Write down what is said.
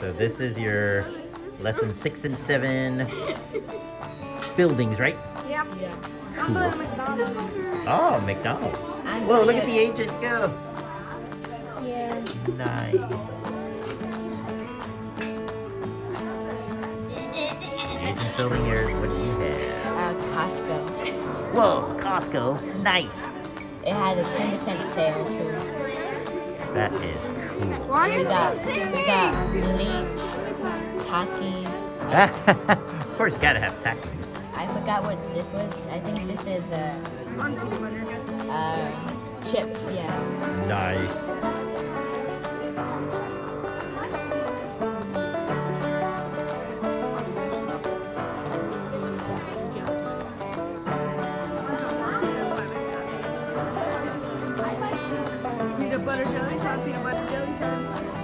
So this is your lesson six and seven buildings, right? Yep. Yeah. I'm going to McDonald's. Oh, McDonald's. Whoa, look at the agent go. Yeah. Nice. The agent's building yours. What do you have? Uh, Costco. Whoa, Costco. Nice. It had a 10% sale too. That is cool. Why We are got, you we got bleach, Takis. of course, you gotta have tacos. I forgot what this was. I think this is uh, uh, chips. Yeah. Nice. peanut butter jelly top peanut butter jelly time.